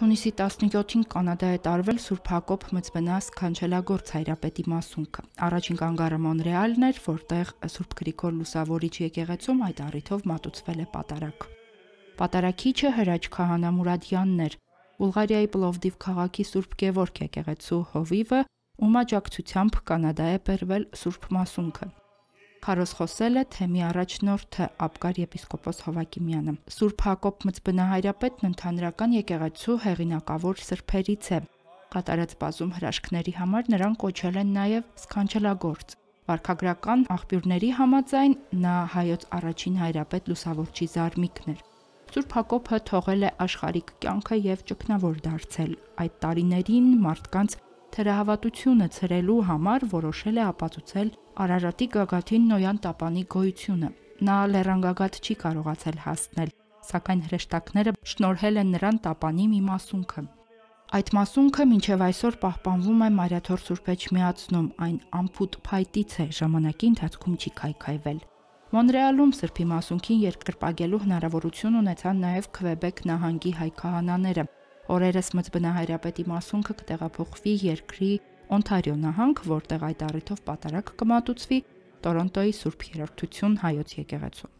Հունիսի 17-ին Կանադա է տարվել Սուրբ Հակոբ Մծբնաս Քանչելագործ հայրապետի մասունքը։ Առաջին կանգառը Մոնրեալն էր, որտեղ Սուրբ Գրիգոր Լուսավորիչ եկեղեցում այդ առիթով մատուցվել է պատարակ։ Պատարակիչը հրաչ քահանա Մուրադյանն էր, Բուլղարիայի Պլովդիվ քաղաքի Սուրբ Գևորգ եկեղեցու հովիվը, ում աջակցությամբ Կանադա է բերվել Սուրբ Մասունքը։ Քարոզ խոսել է թեմի առաջնորդը Աբկար եպիսկոպոս Հովակիմյանը։ Սուրբ Հակոբ Մծբնահայրապետն ընդհանրական եկեղեցու հեղինակավոր սրբերից է։ Կատարած բազում հրաշքների համար նրան կոչել են նաև սքանչելագործ։ Վարքագրական աղբյուրների համաձայն նա հայոց առաջին հայրապետ լուսավորչի զարմիկն էր։ Սուրբ Հակոբը թողել է աշխարհիկ կյանքը եւ ճգնավոր դարձել։ Այդ տարիներին մարդկանց թերահավատությունը ցրելու համար որոշել է ապացուցել Արարատի գագաթին Նոյան տապանի գոյությունը։ Նա լեռանգագաթ չի կարողացել հասնել, սակայն հրեշտակները շնորհել են նրան տապանի մի մասունքը։ Այդ մասունքը մինչև այսօր պահպանվում է Մարիաթոր Սուրբ Էջմիածնում, այն ամփոփ փայտից է, ժամանակի ընթացքում չի քայքայվել։ Մոնրեալում Սրբի մասունքին երկրպագելու հնարավորություն ունեցան նաև Քվեբեկ նահանգի հայ քահանաները, Օրերս մծբնահայրապետի մասունքը կտեղափոխվի երկրի Օնտարիո նահանգ, որտեղ այդ առիթով պատարակ կմատուցվի Տորոնտոյի Սուրբ Երրորդություն հայոց եկեղեցում։